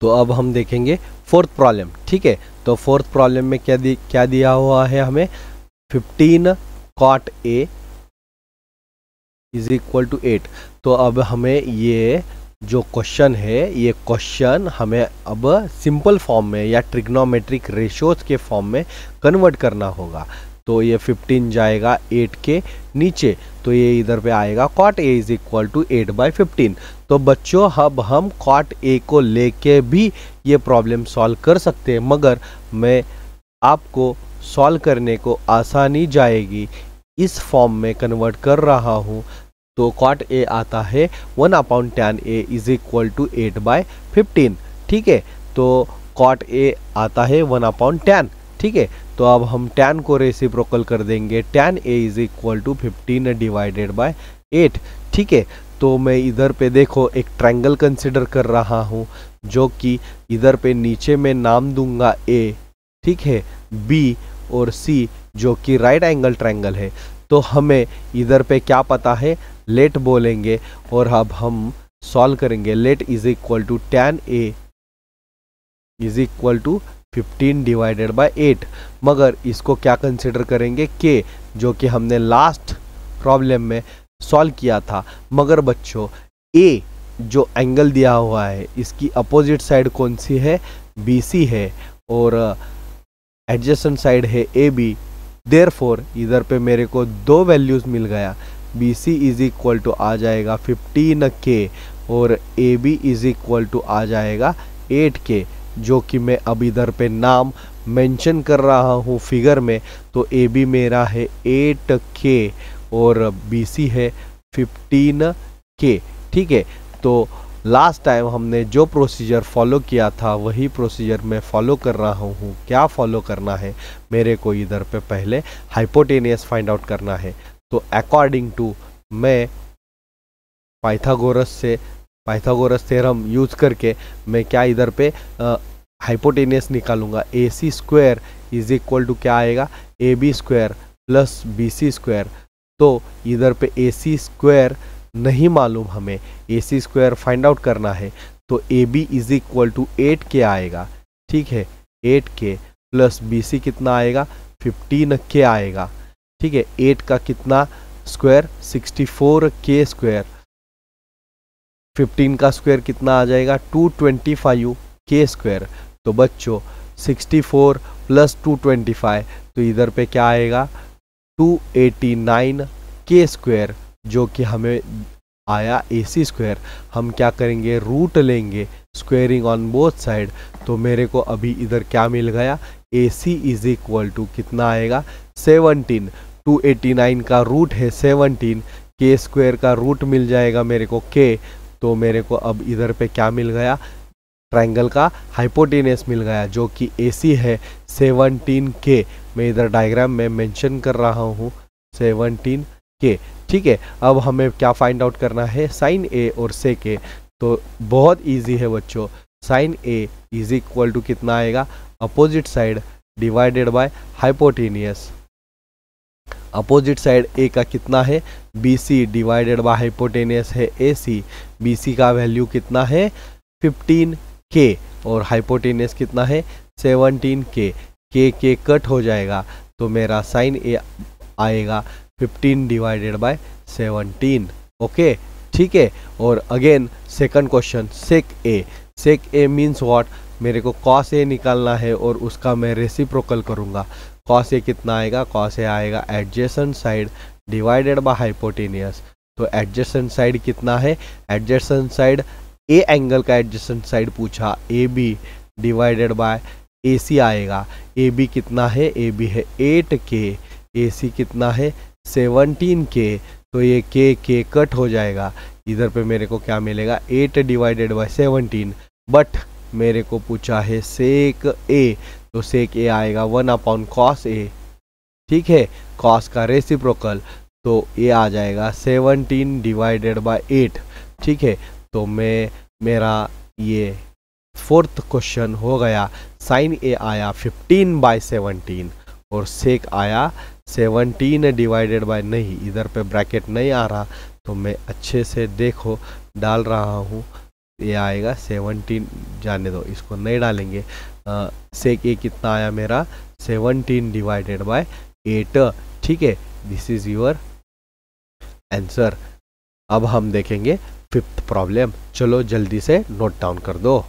तो अब हम देखेंगे फोर्थ प्रॉब्लम ठीक है? तो फोर्थ प्रॉब्लम में क्या दी, क्या दिया हुआ है हमें? 15 cot A is equal to eight तो अब हमें ये जो क्वेश्चन है, ये क्वेश्चन हमें अब सिंपल फॉर्म में या ट्रिग्नोमेट्रिक रेशियोज के फॉर्म में कन्वर्ट करना होगा। तो ये 15 जाएगा 8 के नीचे तो ये इधर पे आएगा cot A is equal to eight by fifteen तो बच्चों, अब हम कॉट ए को लेके भी ये प्रॉब्लम सॉल्व कर सकते हैं, मगर मैं आपको सॉल्व करने को आसानी जाएगी। इस फॉर्म में कन्वर्ट कर रहा हूँ तो कॉट ए आता है one upon tan A is equal to eight by fifteen ठीक है तो कॉट ए आता है वन अपॉन टेन ठीक है? तो अब हम टेन को रेसिप्रोकल कर देंगे। Tan A is equal to fifteen divided by eight ठीक है? तो मैं इधर पे देखो, एक ट्रायंगल कंसिडर कर रहा हूँ, जो कि इधर पे नीचे में नाम दूँगा ए ठीक है? बी और सी जो कि राइट एंगल ट्रायंगल है। तो हमें इधर पे क्या पता है? लेट बोलेंगे और अब हम सॉल्व करेंगे। Let is equal to tan A is equal to 15 divided by 8 मगर इसको क्या कंसिडर करेंगे? के जो कि हमने लास्ट प्रॉब्लम में सॉल्व किया था। मगर बच्चों ए जो एंगल दिया हुआ है, इसकी अपोजिट साइड कौन सी है? बी सी है। और एडजस्टेंट साइड है ए बी देर फोर इधर पे मेरे को दो वैल्यूज़ मिल गया। B C is equal to आ जाएगा 15 के और A B is equal to आ जाएगा 8 के जो कि मैं अब इधर पे नाम मेंशन कर रहा हूँ फिगर में तो ए बी मेरा है एट के और बी सी है 15 के, ठीक है? तो लास्ट टाइम हमने जो प्रोसीजर फॉलो किया था, वही प्रोसीजर मैं फॉलो कर रहा हूँ। क्या फॉलो करना है? मेरे को इधर पे पहले हाइपोटेनियस फाइंड आउट करना है। तो अकॉर्डिंग टू मैं पाइथागोरस से पाइथागोरस थ्योरम यूज़ करके मैं क्या इधर पे hypotenuse निकालूँगा। A C square is equal to क्या आएगा? A B square plus B C square तो इधर पे ए सी स्क्वायर नहीं मालूम हमें। A C square find out करना है। तो A B is equal to eight के आएगा? ठीक है एट के प्लस बी सी कितना आएगा? फिफ्टीन के आएगा। ठीक है एट का कितना? स्क्वायर सिक्सटी फोर के स्क्वायर फिफ्टीन का स्क्वायर कितना आ जाएगा? टू ट्वेंटी फाइव के स्क्वायर। तो बच्चों, sixty four plus two twenty five तो इधर पे क्या आएगा? टू एटी नाइन के स्क्वायर, जो कि हमें आया ए सी स्क्वायर। हम क्या करेंगे? रूट लेंगे स्क्वेयरिंग ऑन बोथ साइड। तो मेरे को अभी इधर क्या मिल गया? A C is equal to कितना आएगा? सेवनटीन। टू एटी नाइन का रूट है सेवनटीन। के स्क्वायर का रूट मिल जाएगा मेरे को के। तो मेरे को अब इधर पे क्या मिल गया? ट्रायंगल का हाइपोटेनियस मिल गया, जो कि ए सी है, सेवनटीन के मैं इधर डायग्राम में मेंशन कर रहा हूँ, सेवनटीन के ठीक है, अब हमें क्या फाइंड आउट करना है? साइन ए और से के तो बहुत इजी है बच्चों, sine A is equal to कितना आएगा? Opposite side divided by hypotenuse opposite side A का कितना है? B C divided by hypotenuse है ए सी बी सी का वैल्यू कितना है? 15 के और हाइपोटेनियस कितना है? 17 के के के कट हो जाएगा तो मेरा साइन ए आएगा 15 डिवाइडेड बाय 17 ओके ठीक है? और again second question sec A sec A means what मेरे को कॉस ए निकालना है और उसका मैं रेसिप्रोकल करूँगा। कॉस ए कितना आएगा, कॉस ए आएगा adjacent side divided by hypotenuse तो एडजेसेंट साइड कितना है? एडजेसेंट साइड ए एंगल का एडजेसेंट साइड पूछा A B divided by A C आएगा। ए बी कितना है? ए बी है एट के ए सी कितना है? सेवनटीन के तो ये के के कट हो जाएगा। इधर पे मेरे को क्या मिलेगा? Eight divided by seventeen but मेरे को पूछा है सेक ए तो सेक ए आएगा वन अपॉन कॉस ए ठीक है? कॉस का रेसिप्रोकल तो ये आ जाएगा सेवनटीन डिवाइडेड बाय एट ठीक है? तो मैं, मेरा ये फोर्थ क्वेश्चन हो गया। साइन ए आया फिफ्टीन बाय सेवनटीन और सेक आया सेवनटीन डिवाइडेड बाय नहीं। इधर पे ब्रैकेट नहीं आ रहा तो मैं अच्छे से देखो, डाल रहा हूँ। ये आएगा सेवनटीन जाने दो, इसको नहीं डालेंगे। सेक ए कितना आया मेरा? सेवनटीन डिवाइडेड बाय एट ठीक है? दिस इज़ योर आंसर अब हम देखेंगे फिफ्थ प्रॉब्लम चलो जल्दी से नोट डाउन कर दो।